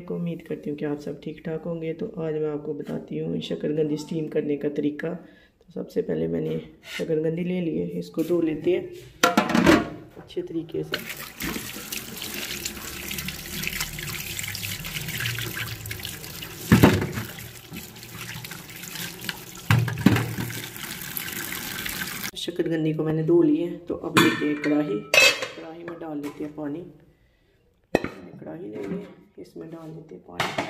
अलैक्म उम्मीद करती हूँ कि आप सब ठीक ठाक होंगे। तो आज मैं आपको बताती हूँ शकरगंदी स्टीम करने का तरीका। तो सबसे पहले मैंने शकरगंदी ले ली है, इसको धो लेते हैं अच्छे तरीके से। शकरगंदी को मैंने धो ली है तो अब लेते हैं कढ़ाई कढ़ाई में डाल लेते हैं पानी। कढ़ाई ले ली इसमें डाल देते हैं पानी।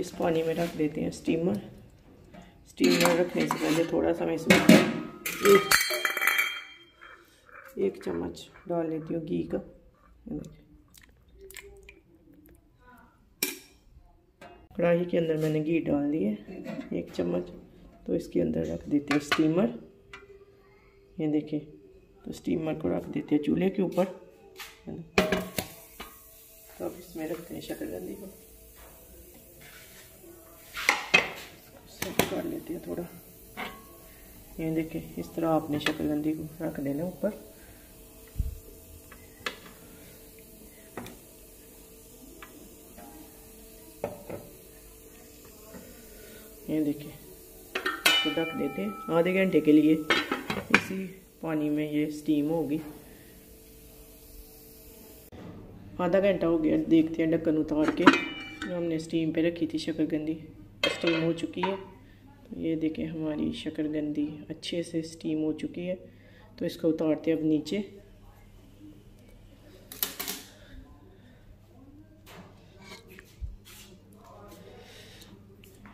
इस पानी में रख देते हैं स्टीमर। स्टीमर रखने से पहले थोड़ा सा मैं इसमें एक चम्मच डाल लेती हूँ घी का। कढ़ाई के अंदर मैंने घी डाल दिए एक चम्मच। तो इसके अंदर रख देते हैं स्टीमर ये देखिए तो स्टीमर को रख देते हैं चूल्हे के ऊपर। तो अब इसमें रखते हैं शक्करगंदी को। कर लेते हैं थोड़ा। ये देखिए इस तरह आपने शक्करगंदी को रख देना ऊपर। ये देखिए, इसको ढक देते हैं। आधे घंटे के लिए इसी पानी में ये स्टीम होगी। आधा घंटा हो गया, देखते हैं ढक्कन उतार के। हमने स्टीम पे रखी थी शकरगंदी स्टीम हो चुकी है। तो ये देखें हमारी शकरगंदी अच्छे से स्टीम हो चुकी है। तो इसको उतारते हैं अब नीचे।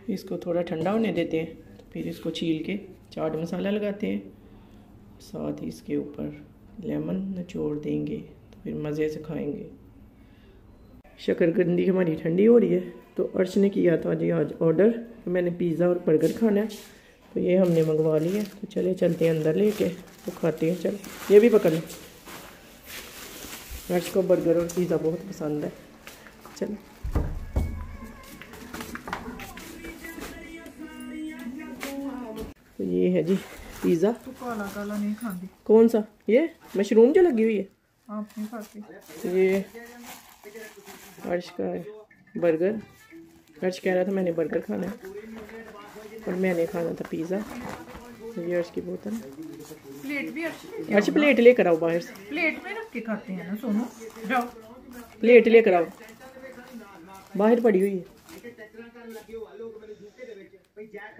इसको थोड़ा ठंडा होने देते हैं, फिर इसको छील के चाट मसाला लगाते हैं। साथ ही इसके ऊपर लेमन निचोड़ देंगे तो फिर मज़े से खाएँगे। शक्करकंदी हमारी ठंडी हो रही है तो अर्श ने किया था जी आज ऑर्डर। तो मैंने पिज़्ज़ा और बर्गर खाना है तो ये हमने मंगवा लिया तो चले चलते हैं अंदर लेके तो खाते हैं, चल। ये भी पकड़ लो। अर्श को बर्गर और पिज़्ज़ा बहुत पसंद है। चलो। तो ये है जी पिज़्ज़ा तो काला काला नहीं खाती कौन सा? ये? मशरूम जो लगी हुई है। आप नहीं खाती। तो ये अर्श का है। बर्गर। अर्श कह रहा था मैंने बर्गर खाना है। और मैंने खाना था पिज़्ज़ा तो ये अर्श की बोतल। प्लेट भी अर्श प्लेट लेकर आओ बाहर से। प्लेट में रख के खाते हैं ना सोनू। जाओ। प्लेट लेकर आओ बाहर पड़ी हुई है।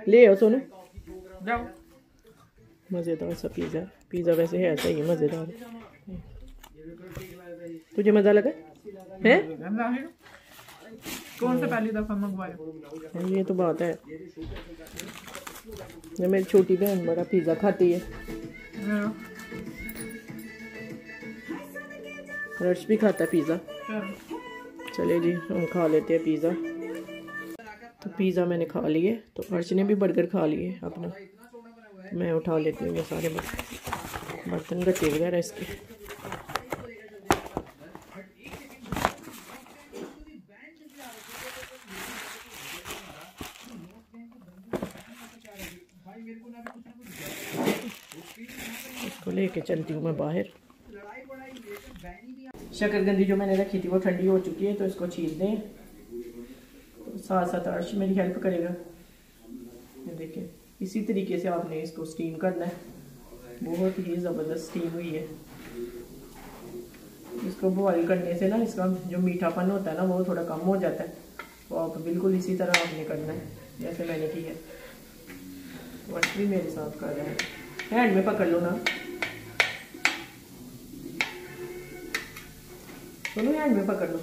ले आओ सोनू। जाओ। मज़ेदार सा पिज़्ज़ा पिज़्ज़ा वैसे है सही मज़ेदार। तुझे मज़ा लगा? है? कौन सा पहली दफ़ा मंगवाया? ये तो बात है। ये मेरी छोटी बहन बड़ा पिज़्ज़ा खाती है। रश भी खाता है पिज़्ज़ा चले जी हम खा लेते हैं पिज़्ज़ा तो पिज़्ज़ा मैंने खा लिए तो अर्श ने भी बर्गर खा लिए अपना। तो मैं उठा लेती हूँ ये सारे बर्तन बर्तन गट्टे वगैरह इसके। इसको लेके चलती हूँ मैं बाहर। शकरगंदी जो मैंने रखी थी वो ठंडी हो चुकी है तो इसको छील दें। साथ साथ अर्श मेरी हेल्प करेगा। ये देखिए, इसी तरीके से आपने इसको स्टीम करना है। बहुत ही ज़बरदस्त स्टीम हुई है। इसको बॉईल करने से ना इसका जो मीठापन होता है ना, वो थोड़ा कम हो जाता है। तो आप बिल्कुल इसी तरह आपने करना है, जैसे मैंने की है वर्ष भी मेरे साथ कर रहा है। हैंड में पकड़ लो ना। दोनों हैंड में पकड़ लो।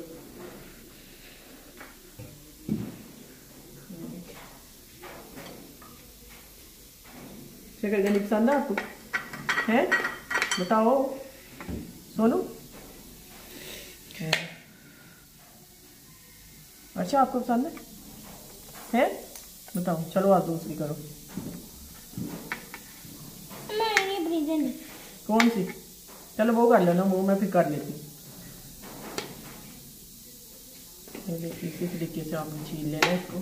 शकरगंदी पसंद है आपको? है? बताओ। सोनू? अच्छा आपको पसंद है? है? बताओ चलो आप दूसरी करो। नहीं कौन सी? चलो वो कर लेना वो मैं फिर कर लेती हूँ। इसी तरीके से आपने छील लेना इसको।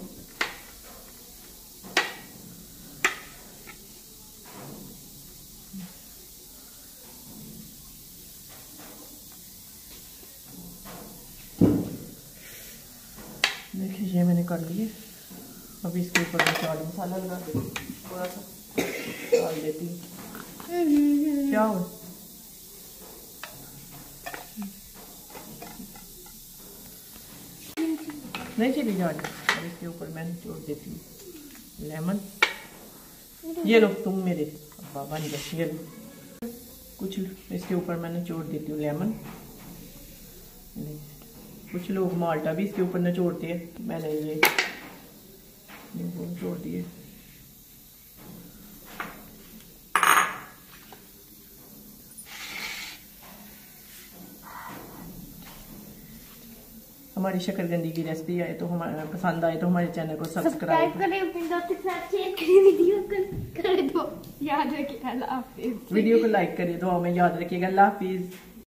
मैंने कर लिए। अभी इसके ऊपर मैं चाट मसाला लगा देती थोड़ा सा डाल देती हूँ। क्या हो नहीं चली जा अब इसके ऊपर मैंने छोड़ देती हूँ। लेमन। ये लो तुम मेरे बाबा बन बस ये लो। कुछ इसके ऊपर मैंने छोड़ देती हूँ लेमन। कुछ लोग माल्टा भी इसके ऊपर निचोड़ते हैं। मैंने ये छोड़ दिए हमारी शकरगंदी की रेसिपी आए तो हमारा पसंद आए तो हमारे चैनल को सब्सक्राइब करें। अपने दोस्तों के साथ शेयर करें वीडियो को कर दो। याद रखिए अल्लाह हाफिज। वीडियो को लाइक करिए तो हमें याद रखिएगा। अल्लाह हाफिज़।